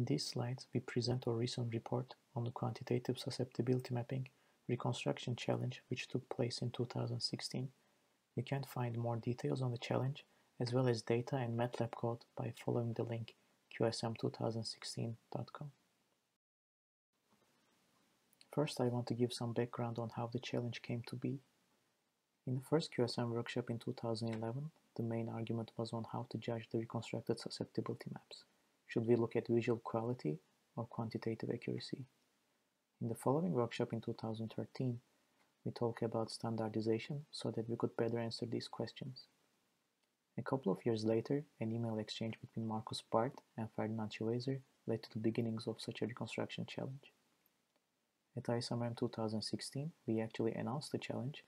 In these slides, we present our recent report on the quantitative susceptibility mapping reconstruction challenge which took place in 2016. You can find more details on the challenge as well as data and MATLAB code by following the link qsm2016.com. First, I want to give some background on how the challenge came to be. In the first QSM workshop in 2011, the main argument was on how to judge the reconstructed susceptibility maps. Should we look at visual quality or quantitative accuracy? In the following workshop in 2013, we talk about standardization so that we could better answer these questions. A couple of years later, an email exchange between Markus Barth and Ferdinand Schweser led to the beginnings of such a reconstruction challenge. At ISMRM 2016, we actually announced the challenge,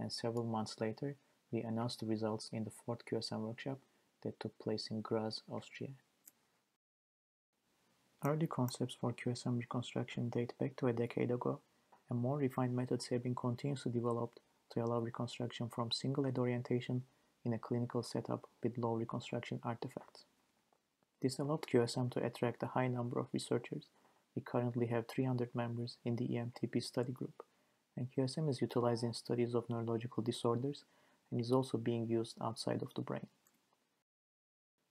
and several months later, we announced the results in the fourth QSM workshop that took place in Graz, Austria. Early concepts for QSM reconstruction date back to a decade ago, and more refined methods have been continuously developed to allow reconstruction from single head orientation in a clinical setup with low reconstruction artifacts. This allowed QSM to attract a high number of researchers. We currently have 300 members in the EMTP study group, and QSM is utilized in studies of neurological disorders and is also being used outside of the brain.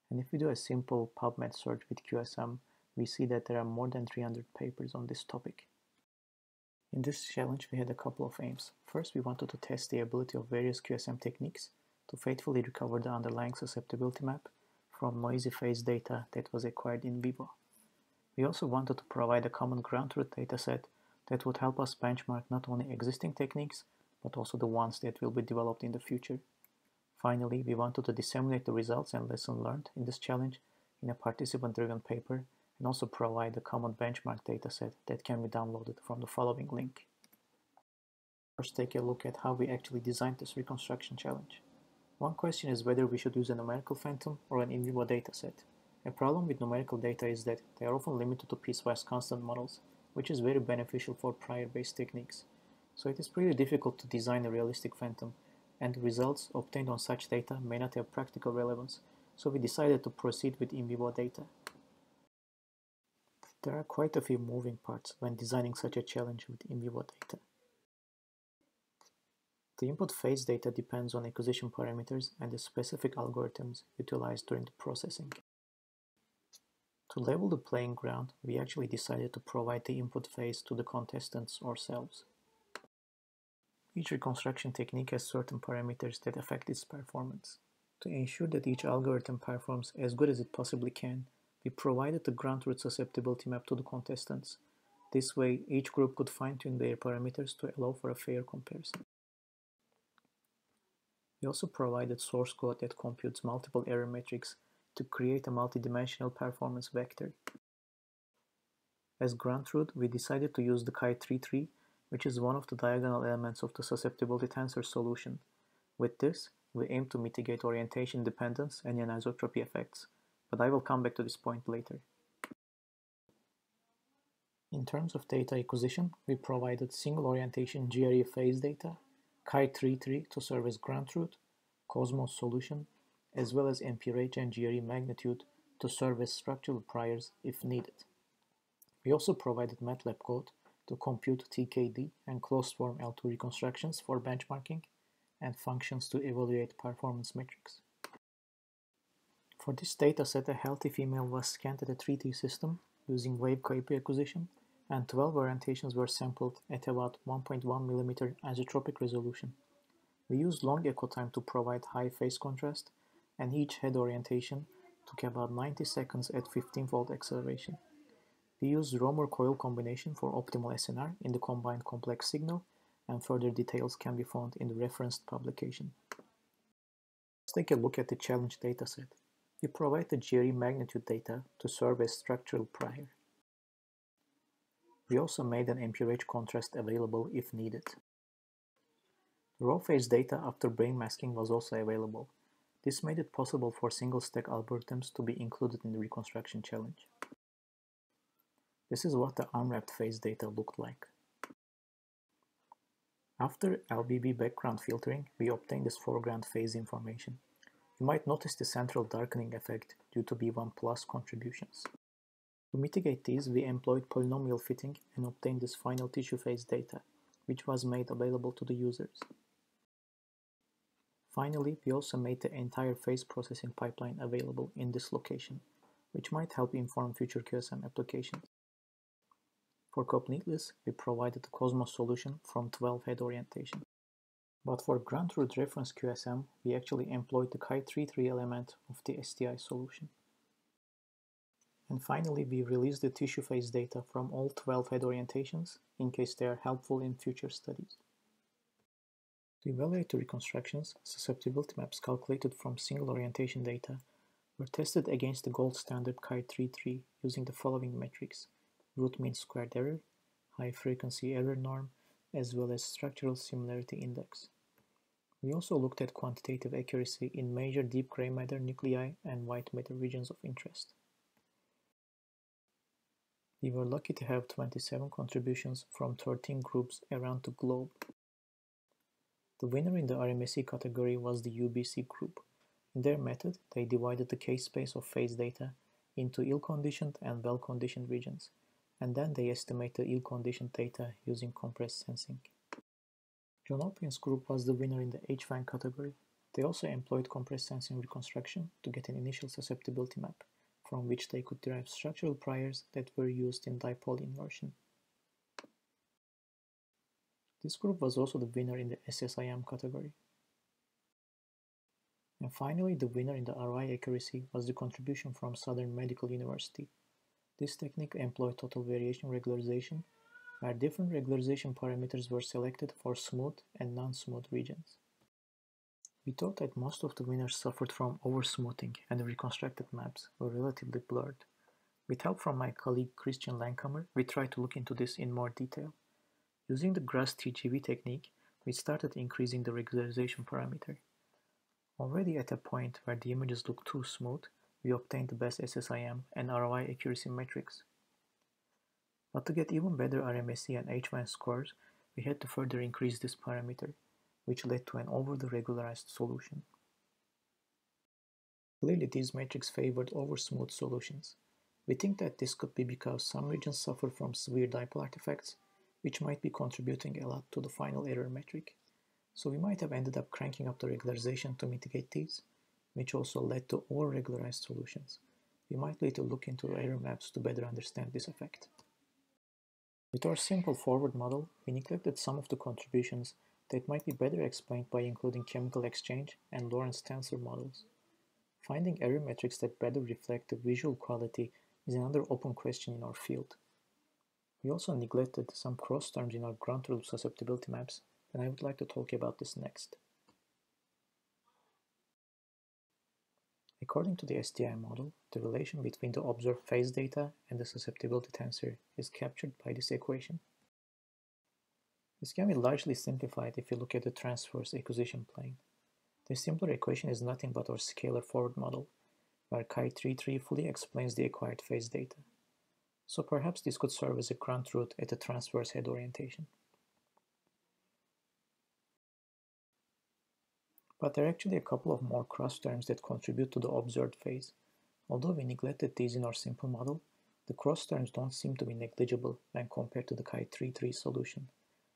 And if we do a simple PubMed search with QSM, we see that there are more than 300 papers on this topic. In this challenge, we had a couple of aims. First, we wanted to test the ability of various QSM techniques to faithfully recover the underlying susceptibility map from noisy phase data that was acquired in vivo. We also wanted to provide a common ground truth dataset that would help us benchmark not only existing techniques, but also the ones that will be developed in the future. Finally, we wanted to disseminate the results and lessons learned in this challenge in a participant-driven paper and also provide a common benchmark dataset that can be downloaded from the following link. First, take a look at how we actually designed this reconstruction challenge. One question is whether we should use a numerical phantom or an in vivo dataset. A problem with numerical data is that they are often limited to piecewise constant models, which is very beneficial for prior-based techniques. So it is pretty difficult to design a realistic phantom, and the results obtained on such data may not have practical relevance, so we decided to proceed with in vivo data. There are quite a few moving parts when designing such a challenge with in vivo data. The input phase data depends on acquisition parameters and the specific algorithms utilized during the processing. To level the playing ground, we actually decided to provide the input phase to the contestants ourselves. Each reconstruction technique has certain parameters that affect its performance. To ensure that each algorithm performs as good as it possibly can, we provided the ground truth susceptibility map to the contestants. This way, each group could fine-tune their parameters to allow for a fair comparison. We also provided source code that computes multiple error metrics to create a multidimensional performance vector. As ground truth, we decided to use the chi33, which is one of the diagonal elements of the susceptibility tensor solution. With this, we aim to mitigate orientation dependence and anisotropy effects, but I will come back to this point later. In terms of data acquisition, we provided single orientation GRE phase data chi-3 to serve as ground truth, Cosmos solution, as well as MPRAGE and GRE magnitude to serve as structural priors if needed. We also provided MATLAB code to compute TKD and closed-form L2 reconstructions for benchmarking and functions to evaluate performance metrics. For this dataset, a healthy female was scanned at a 3T system using Wave-CAIPI acquisition and 12 orientations were sampled at about 1.1 mm isotropic resolution. We used long echo time to provide high phase contrast, and each head orientation took about 90 seconds at 15 fold acceleration. We used Roemer coil combination for optimal SNR in the combined complex signal, and further details can be found in the referenced publication. Let's take a look at the challenge dataset. We provide the GRE magnitude data to serve as structural prior. We also made an MPRAGE contrast available if needed. Raw phase data after brain masking was also available. This made it possible for single-stack algorithms to be included in the reconstruction challenge. This is what the unwrapped phase data looked like. After LBV background filtering, we obtained this foreground phase information. You might notice the central darkening effect due to B1 plus contributions. To mitigate these, we employed polynomial fitting and obtained this final tissue phase data, which was made available to the users. Finally, we also made the entire phase processing pipeline available in this location, which might help inform future QSM applications. For completeness, we provided the Cosmos solution from 12 head orientation. But for ground truth reference QSM, we actually employed the Chi33 element of the STI solution. And finally, we released the tissue phase data from all 12 head orientations in case they are helpful in future studies. To evaluate the reconstructions, susceptibility maps calculated from single orientation data were tested against the gold standard Chi33 using the following metrics root mean squared error, high frequency error norm, as well as structural similarity index. We also looked at quantitative accuracy in major deep gray matter nuclei and white matter regions of interest. We were lucky to have 27 contributions from 13 groups around the globe. The winner in the RMSE category was the UBC group. In their method, they divided the k-space of phase data into ill-conditioned and well-conditioned regions, and then they estimate the ill-conditioned data using compressed sensing. John group was the winner in the HFEN category. They also employed compressed sensing reconstruction to get an initial susceptibility map, from which they could derive structural priors that were used in dipole inversion. This group was also the winner in the SSIM category. And finally, the winner in the ROI accuracy was the contribution from Southern Medical University. This technique employed total variation regularization, where different regularization parameters were selected for smooth and non-smooth regions. We thought that most of the winners suffered from oversmoothing and the reconstructed maps were relatively blurred. With help from my colleague Christian Langkammer, we tried to look into this in more detail. Using the Graz-TGV technique, we started increasing the regularization parameter. Already at a point where the images look too smooth, we obtained the best SSIM and ROI accuracy metrics. But to get even better RMSE and HFEN scores, we had to further increase this parameter, which led to an over the regularized solution. Clearly these metrics favored over smooth solutions. We think that this could be because some regions suffer from severe dipole artifacts which might be contributing a lot to the final error metric. So we might have ended up cranking up the regularization to mitigate these, which also led to over-regularized solutions. We might later look into error maps to better understand this effect. With our simple forward model, we neglected some of the contributions that might be better explained by including chemical exchange and Lorentz tensor models. Finding error metrics that better reflect the visual quality is another open question in our field. We also neglected some cross terms in our ground truth susceptibility maps, and I would like to talk about this next. According to the STI model, the relation between the observed phase data and the susceptibility tensor is captured by this equation. This can be largely simplified if you look at the transverse acquisition plane. The simpler equation is nothing but our scalar forward model, where chi33 fully explains the acquired phase data so perhaps this could serve as a ground truth at the transverse head orientation. But there are actually a couple of more cross terms that contribute to the observed phase. Although we neglected these in our simple model, the cross terms don't seem to be negligible when compared to the Chi33 solution,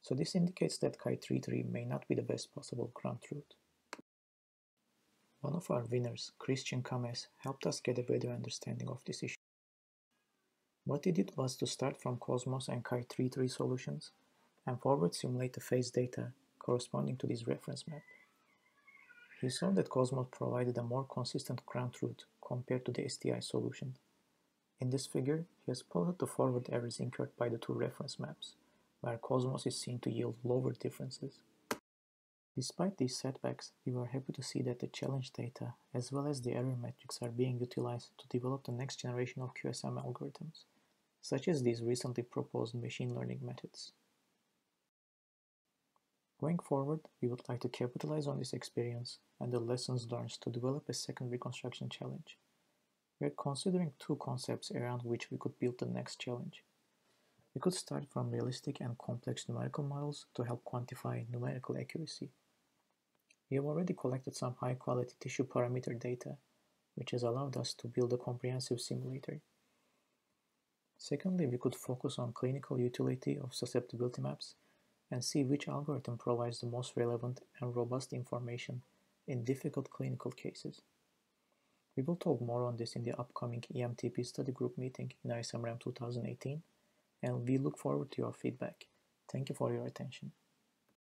so this indicates that Chi33 may not be the best possible ground truth. One of our winners, Christian Kames, helped us get a better understanding of this issue. What he did was to start from Cosmos and Chi33 solutions and forward simulate the phase data corresponding to this reference map. He saw that Cosmos provided a more consistent ground truth compared to the STI solution. In this figure, he has plotted the forward errors incurred by the two reference maps, where Cosmos is seen to yield lower differences. Despite these setbacks, we were happy to see that the challenge data as well as the error metrics are being utilized to develop the next generation of QSM algorithms such as these recently proposed machine learning methods. Going forward, we would like to capitalize on this experience and the lessons learned to develop a second reconstruction challenge. We are considering two concepts around which we could build the next challenge. We could start from realistic and complex numerical models to help quantify numerical accuracy. We have already collected some high-quality tissue parameter data, which has allowed us to build a comprehensive simulator. Secondly, we could focus on clinical utility of susceptibility maps and see which algorithm provides the most relevant and robust information in difficult clinical cases. We will talk more on this in the upcoming EMTP study group meeting in ISMRM 2018, and we look forward to your feedback. Thank you for your attention.